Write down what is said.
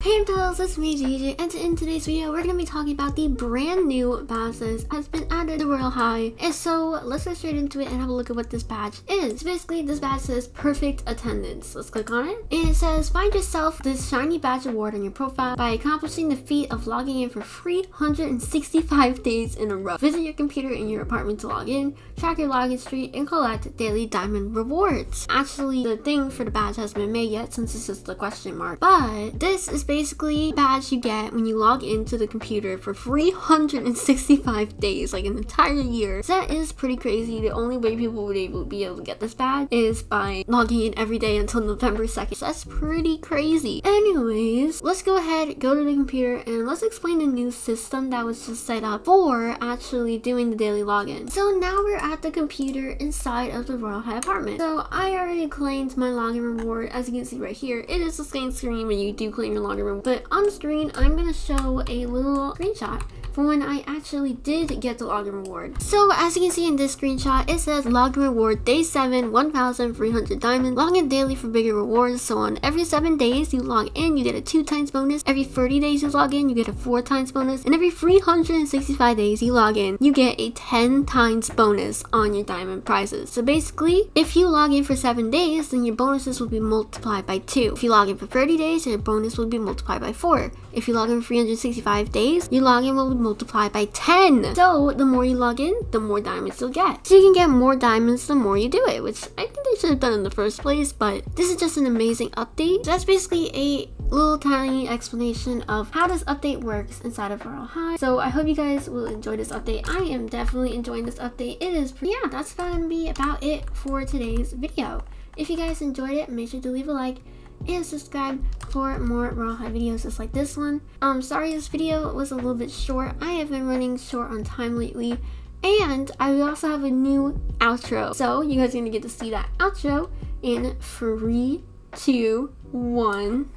Hey Pals, it's me JJ and in today's video we're going to be talking about the brand new badge that has been added to Royale High. And so let's get straight into it and have a look at what this badge is. Basically this badge says perfect attendance. Let's click on it. And it says find yourself this shiny badge award on your profile by accomplishing the feat of logging in for 365 days in a row. Visit your computer in your apartment to log in, track your login streak, and collect daily diamond rewards. Actually the thing for the badge hasn't been made yet since this is the question mark. But this is basically badge you get when you log into the computer for 365 days, like an entire year. So that is pretty crazy. The only way people would able, be able to get this badge is by logging in every day until November 2nd. So that's pretty crazy. Anyways, let's go ahead, go to the computer, and let's explain the new system that was just set up for actually doing the daily login. So now we're at the computer inside of the Royale High apartment. So I already claimed my login reward. As you can see right here, it is the same screen when you do claim your login But on screen, I'm gonna show a little screenshot for when I actually did get the login reward. So as you can see in this screenshot, it says login reward day 7, 1,300 diamonds. Log in daily for bigger rewards. So on every 7 days you log in, you get a 2 times bonus. Every 30 days you log in, you get a 4 times bonus. And every 365 days you log in, you get a 10 times bonus on your diamond prizes. So basically, if you log in for 7 days, then your bonuses will be multiplied by 2. If you log in for 30 days, your bonus will be multiplied by 4. If you log in for 365 days, your login will be multiply by 10. So the more you log in, the more diamonds you'll get. So you can get more diamonds the more you do it, which I think they should have done in the first place, but this is just an amazing update. So that's basically a little tiny explanation of how this update works inside of Royale High. So I hope you guys will enjoy this update. I am definitely enjoying this update. It is, pretty. yeah, that's gonna be about it for today's video. If you guys enjoyed it, make sure to leave a like and subscribe for more Royale High videos just like this one. Um, sorry this video was a little bit short. I have been running short on time lately. And I also have a new outro. So you guys are gonna get to see that outro in three, two, one.